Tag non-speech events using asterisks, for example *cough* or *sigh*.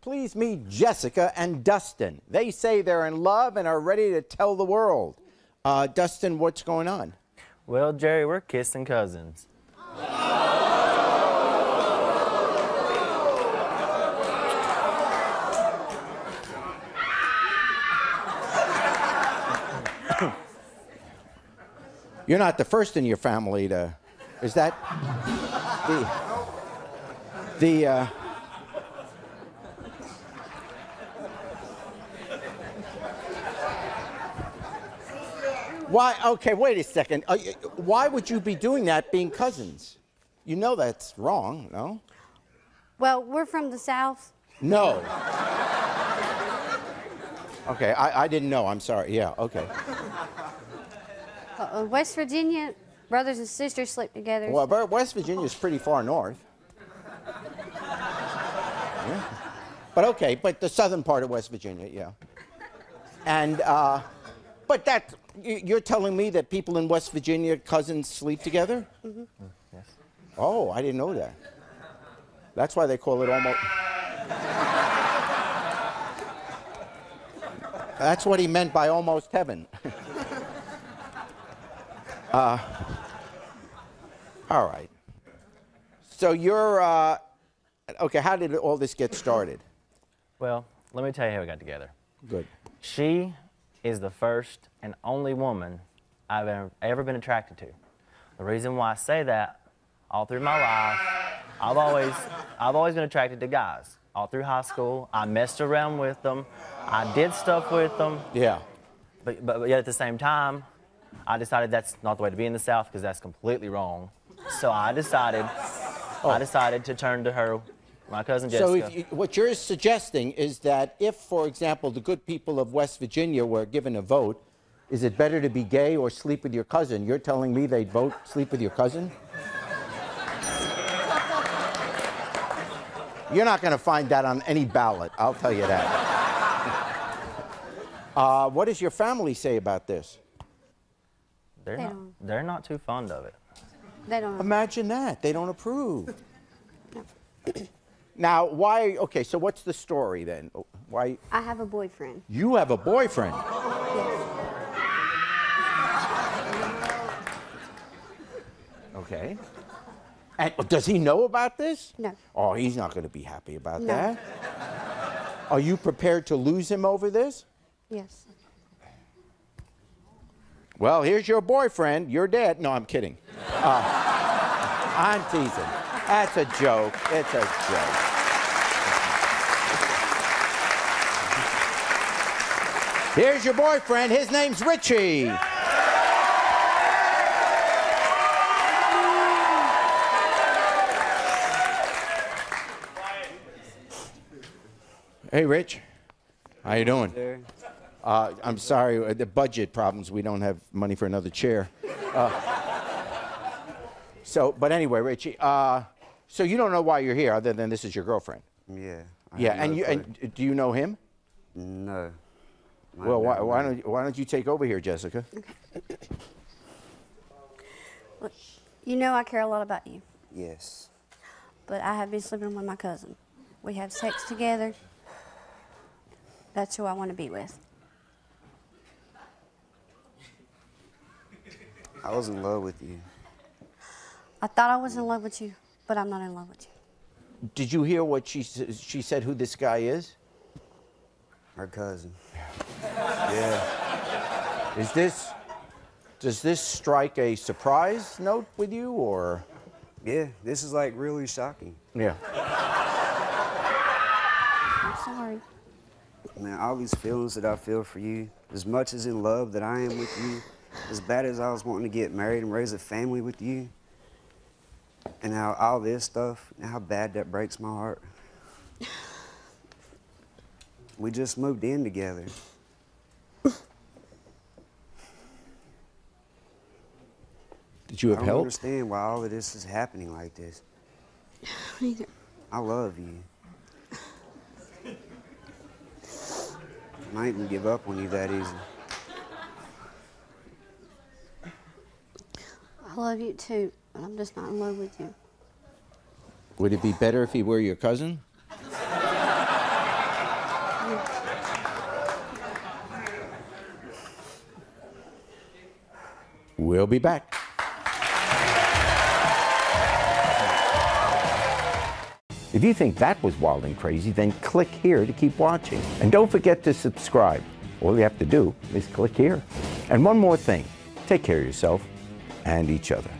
Please meet Jessica and Dustin. They say they're in love and are ready to tell the world. Uh, Dustin, what's going on? Well, Jerry, we're kissing cousins. You're not the first in your family to. Is that the the? Uh, why? Okay, wait a second. Uh, why would you be doing that, being cousins? You know that's wrong, no? Well, we're from the South. No. Okay, I, I didn't know. I'm sorry. Yeah. Okay. Uh, West Virginia, brothers and sisters sleep together. Well, but West Virginia is pretty far north. Yeah. But okay, but the southern part of West Virginia, yeah. And, uh, but that, you- you're telling me that people in West Virginia, cousins, sleep together? Yes. Oh, I didn't know that. That's why they call it almost. That's what he meant by almost heaven. *laughs* uh, all right. So you're, uh, okay, how did all this get started? Well, let me tell you how we got together. Good. She is the first and only woman I've ever, ever been attracted to. The reason why I say that, all through my life, I've always, I've always been attracted to guys. All through high school, I messed around with them, I did stuff with them, Yeah. but, but, but yet at the same time, I decided that's not the way to be in the South because that's completely wrong. So I decided, I oh. decided to turn to her, my cousin Jessica. So if you, what you're suggesting is that if, for example, the good people of West Virginia were given a vote, is it better to be gay or sleep with your cousin? You're telling me they'd vote sleep with your cousin? You're not going to find that on any ballot, I'll tell you that. *laughs* uh, what does your family say about this? they're, They not, don't. they're not too fond of it. They don't. Imagine that. They don't approve. *laughs* now, why? Okay, so what's the story then? Why? I have a boyfriend. You have a boyfriend. Okay. And does he know about this? No. Oh, he's not going to be happy about No. that. Are you prepared to lose him over this? Yes. Well, here's your boyfriend. You're dead. No, I'm kidding. Uh, I'm teasing. That's a joke. It's a joke. Here's your boyfriend. His name's Richie. Hey, Rich. How you doing? Uh, I'm sorry, uh, the budget problems. We don't have money for another chair. Uh, so, but anyway, Richie. Uh, so you don't know why you're here, other than this is your girlfriend. Yeah. I Yeah, and no you clue. and do you know him? no. I've Well, why, why don't why don't you take over here, Jessica? Look, *coughs* you know I care a lot about you, Yes. but I have been sleeping with my cousin. We have sex together. That's who I want to be with. I was in love with you. I thought I was in love with you, but I'm not in love with you. Did you hear what she she said? Who this guy is? Her cousin. yeah. Is this does this strike a surprise note with you, or Yeah. This is like really shocking. yeah? I'm sorry. Man, all these feelings that I feel for you, as much as in love that I am with you, as bad as I was wanting to get married and raise a family with you, and how all this stuff, how bad that breaks my heart. We just moved in together. Did you help? I don't help? understand why all of this is happening like this. Neither. I love you. I ain't gonna give up on you that easy. I love you too, and I'm just not in love with you. Would it be better if he were your cousin? We'll be back. If you think that was wild and crazy, then click here to keep watching. And don't forget to subscribe. All you have to do is click here. And one more thing take care of yourself and each other.